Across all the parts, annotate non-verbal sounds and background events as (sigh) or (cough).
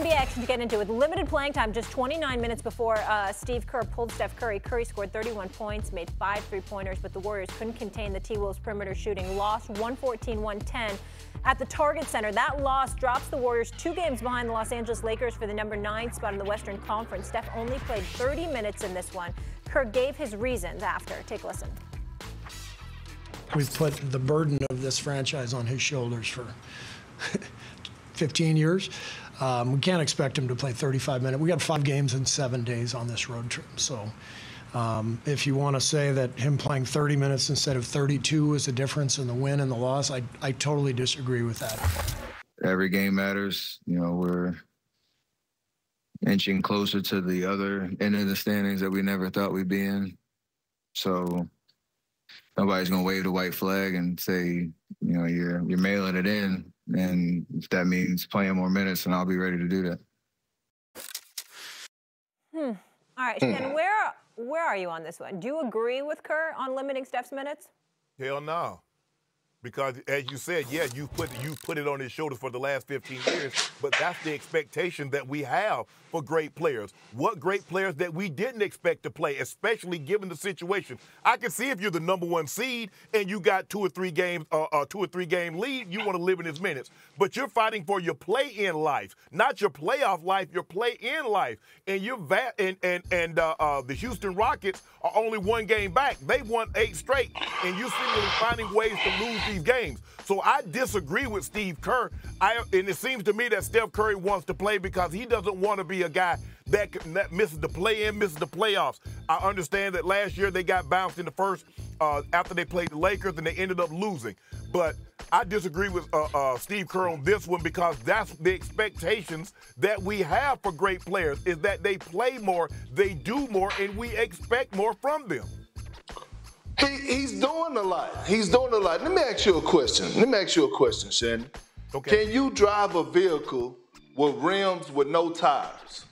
NBA to get into with limited playing time, just 29 minutes before uh, Steve Kerr pulled Steph Curry. Curry scored 31 points, made five three-pointers, but the Warriors couldn't contain the T-Wolves' perimeter shooting. Lost 114-110 at the Target Center. That loss drops the Warriors two games behind the Los Angeles Lakers for the number nine spot in the Western Conference. Steph only played 30 minutes in this one. Kerr gave his reasons after. Take a listen. We've put the burden of this franchise on his shoulders for (laughs) 15 years. Um, we can't expect him to play 35 minutes. We got five games in seven days on this road trip. So um, if you want to say that him playing 30 minutes instead of 32 is the difference in the win and the loss, I, I totally disagree with that. Every game matters. You know, we're inching closer to the other end of the standings that we never thought we'd be in. So nobody's gonna wave the white flag and say, you know, you're you're mailing it in. And if that means playing more minutes, then I'll be ready to do that. Hmm. All right, Shannon, where where are you on this one? Do you agree with Kerr on limiting Steph's minutes? Hell no. Because as you said, yeah, you put you put it on his shoulders for the last 15 years, but that's the expectation that we have for great players. What great players that we didn't expect to play, especially given the situation. I can see if you're the number one seed and you got two or three games, uh, uh, two or three game lead, you want to live in his minutes. But you're fighting for your play-in life, not your playoff life, your play-in life. And you're va- and and and uh, uh, the Houston Rockets are only one game back. They won eight straight, and you seem finding ways to lose these games. So I disagree with Steve Kerr. I, and it seems to me that Steph Curry wants to play because he doesn't want to be a guy that, that misses the play-in, misses the playoffs. I understand that last year they got bounced in the first uh, after they played the Lakers and they ended up losing. But I disagree with uh, uh, Steve Kerr on this one because that's the expectations that we have for great players is that they play more, they do more, and we expect more from them. He, he's doing a lot. He's doing a lot. Let me ask you a question. Let me ask you a question, Shannon. Okay. Can you drive a vehicle with rims with no tires?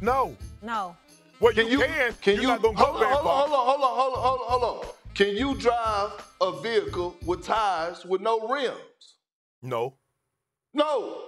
No. No. Well, can you, you can. Can You're you? Not gonna hold, go on, hold, on, hold on, hold on, hold on, hold on, hold on. Can you drive a vehicle with tires with no rims? No. No.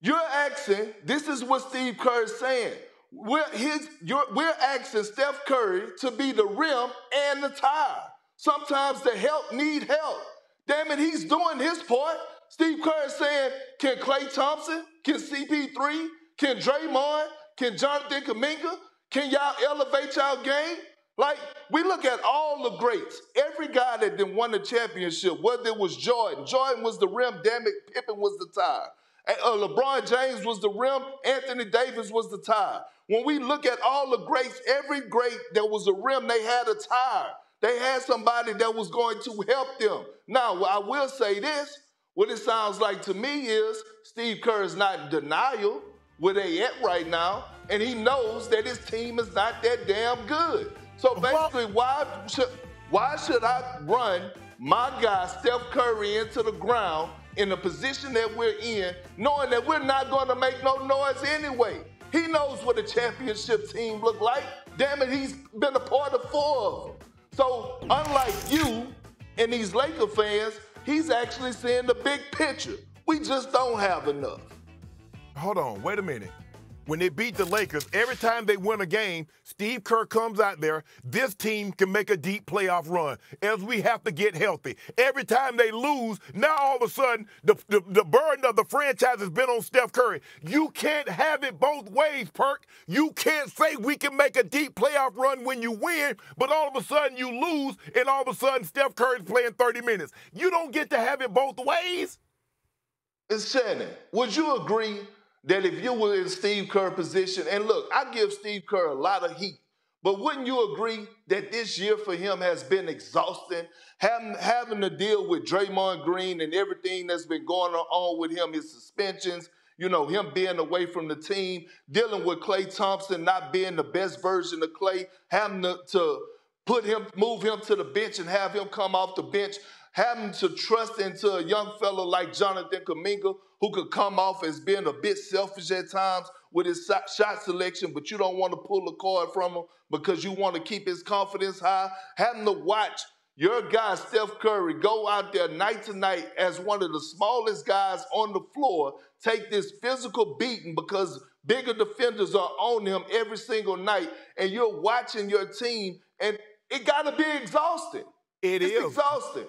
You're asking. This is what Steve Kerr is saying. We're, his, we're asking Steph Curry to be the rim and the tire. Sometimes the help need help. Damn it, he's doing his part. Steve Kerr saying, can Klay Thompson, can CP3, can Draymond, can Jonathan Kuminga, can y'all elevate y'all game? Like, we look at all the greats. Every guy that then won the championship, whether it was Jordan, Jordan was the rim, damn it, Pippen was the tire. Uh, LeBron James was the rim, Anthony Davis was the tie. When we look at all the greats, every great that was a rim, they had a tie. They had somebody that was going to help them. Now, I will say this. What it sounds like to me is Steve Kerr is not in denial where they at right now, and he knows that his team is not that damn good. So basically, why should why should I run my guy Steph Curry into the ground in the position that we're in, knowing that we're not going to make no noise anyway? He knows what a championship team look like. Damn it, he's been a part of four of them. So unlike you and these Laker fans, he's actually seeing the big picture. We just don't have enough. Hold on, wait a minute when they beat the Lakers, every time they win a game, Steve Kerr comes out there. This team can make a deep playoff run as we have to get healthy. Every time they lose, now all of a sudden the, the, the burden of the franchise has been on Steph Curry. You can't have it both ways, Perk. You can't say we can make a deep playoff run when you win, but all of a sudden you lose, and all of a sudden Steph Curry's playing 30 minutes. You don't get to have it both ways. It's Shannon. Would you agree that if you were in Steve Kerr position, and look, I give Steve Kerr a lot of heat, but wouldn't you agree that this year for him has been exhausting? Having, having to deal with Draymond Green and everything that's been going on with him, his suspensions, you know, him being away from the team, dealing with Klay Thompson not being the best version of Klay, having to, to put him, move him to the bench and have him come off the bench, having to trust into a young fellow like Jonathan Kuminga, who could come off as being a bit selfish at times with his shot selection, but you don't want to pull a card from him because you want to keep his confidence high. Having to watch your guy Steph Curry go out there night to night as one of the smallest guys on the floor, take this physical beating because bigger defenders are on him every single night, and you're watching your team, and it got to be exhausting. It it's is exhausting.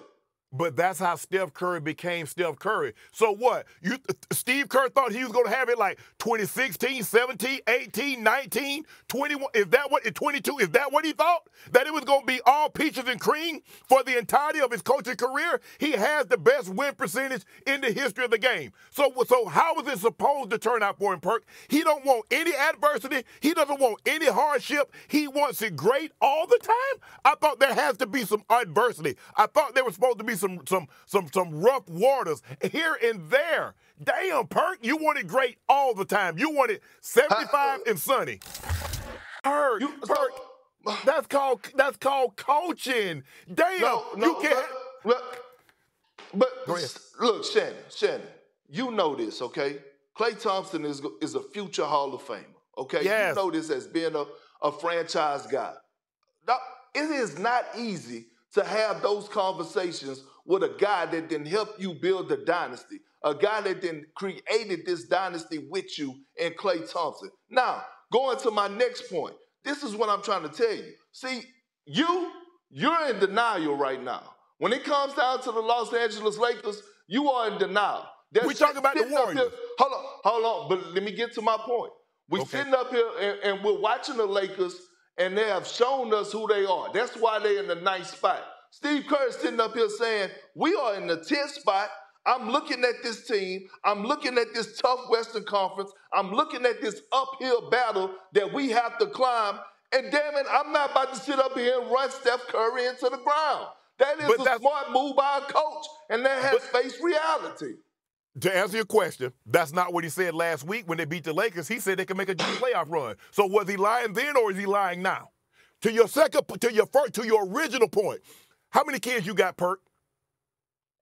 But that's how Steph Curry became Steph Curry. So what? You Steve Kerr thought he was going to have it like 2016, 17, 18, 19, 21. Is that what 22? Is that what he thought? That it was going to be all peaches and cream for the entirety of his coaching career? He has the best win percentage in the history of the game. So so how was it supposed to turn out for him, Perk? He don't want any adversity. He doesn't want any hardship. He wants it great all the time. I thought there has to be some adversity. I thought there was supposed to be some some some some rough waters here and there. Damn, Perk, you want it great all the time. You want it 75 and sunny. Perk, You- so- that's called that's called coaching. Damn, No, no, you can't. look, but look, Shannon, Shannon, you know this, okay? Klay Thompson is is a future Hall of Famer, okay? Yes. You know this as being a, a franchise guy. Now, it is not easy to have those conversations with a guy that didn't help you build the dynasty, a guy that then created this dynasty with you and Klay Thompson. Now, going to my next point, this is what I'm trying to tell you. See, you, you're in denial right now. When it comes down to the Los Angeles Lakers, you are in denial. They're We talking about the Warriors. hold on, hold on, but let me get to my point. We're Okay. sitting up here and, and we're watching the Lakers, and they have shown us who they are. That's why they're in the ninth spot. Steve Kerr sitting up here saying, We are in the 10th spot. I'm looking at this team. I'm looking at this tough Western Conference. I'm looking at this uphill battle that we have to climb. And damn it, I'm not about to sit up here and run Steph Curry into the ground. That is But a smart move by a coach, and that has faced reality. To answer your question, that's not what he said last week when they beat the Lakers. He said they can make a playoff run. So was he lying then or is he lying now? To your second, to your first, to your original point, how many kids you got, Perk?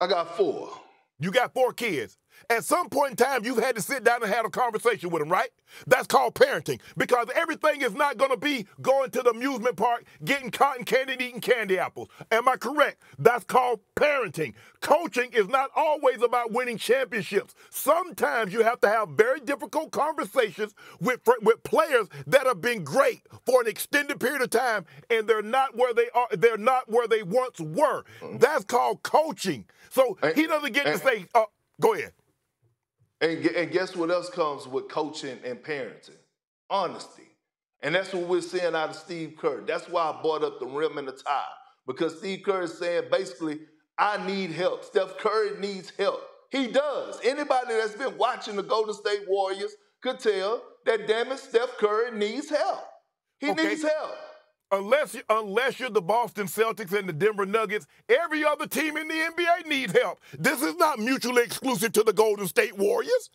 I got four. You got four kids. At some point in time, you've had to sit down and have a conversation with them, right? That's called parenting because everything is not going to be going to the amusement park, getting cotton candy, and eating candy apples. Am I correct? That's called parenting. Coaching is not always about winning championships. Sometimes you have to have very difficult conversations with, with players that have been great for an extended period of time and they're not where they are, they're not where they once were. That's called coaching. So he doesn't get to say, uh, go ahead. And, and guess what else comes with coaching and parenting? Honesty. And that's what we're seeing out of Steve Kerr. That's why I brought up the rim and the tie. Because Steve Kerr is saying basically, I need help. Steph Curry needs help. He does. Anybody that's been watching the Golden State Warriors could tell that damn it, Steph Curry needs help. He Okay. needs help. Unless unless you're the Boston Celtics and the Denver Nuggets, every other team in the NBA needs help. This is not mutually exclusive to the Golden State Warriors.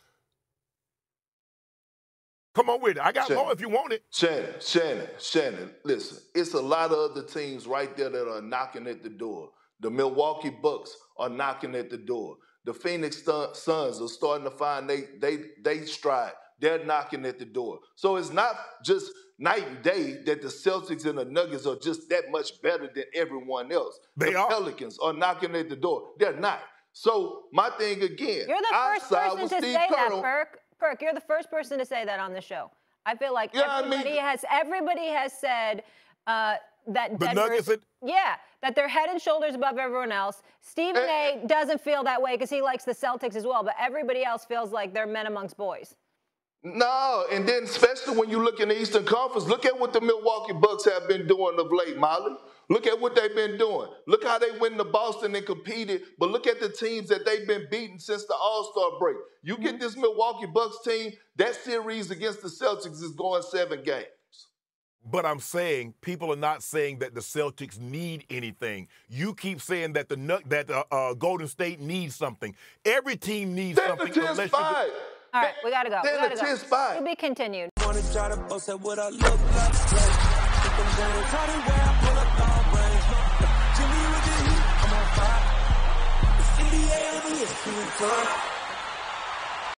Come on with it. I got Sure. more if you want it. Shannon, Shannon, Shannon, listen, it's a lot of other teams right there that are knocking at the door. The Milwaukee Bucks are knocking at the door. The Phoenix Suns are starting to find they they they stride. They're knocking at the door. So it's not just night and day that the Celtics and the Nuggets are just that much better than everyone else. They the are. Pelicans are knocking at the door. They're not. So my thing again, You're the first person to Steve say Kerr that, Perk. Perk, you're the first person to say that on the show. I feel like Yeah, I mean- everybody has everybody has said uh, that The Denver Nuggets is- yeah, that they're head and shoulders above everyone else. Stephen Eh, A. doesn't feel that way because he likes the Celtics as well, but everybody else feels like they're men amongst boys. No, and then especially when you look in the Eastern Conference, look at what the Milwaukee Bucks have been doing of late, Molly. Look at what they've been doing. Look how they went to Boston and competed, but look at the teams that they've been beating since the All-Star break. You get this Milwaukee Bucks team, that series against the Celtics is going seven games. But I'm saying people are not saying that the Celtics need anything. You keep saying that the that uh, uh, Golden State needs something. Every team needs something 10th unless you spot. All right, we gotta go. They're we in gotta go. 10th spot. To be continued. Wanna try to boast at what I look like. Like, Think I'm gonna try to wear, I pull up long range. Jimmy with the heat, I'm on fire. It's NBA on the list,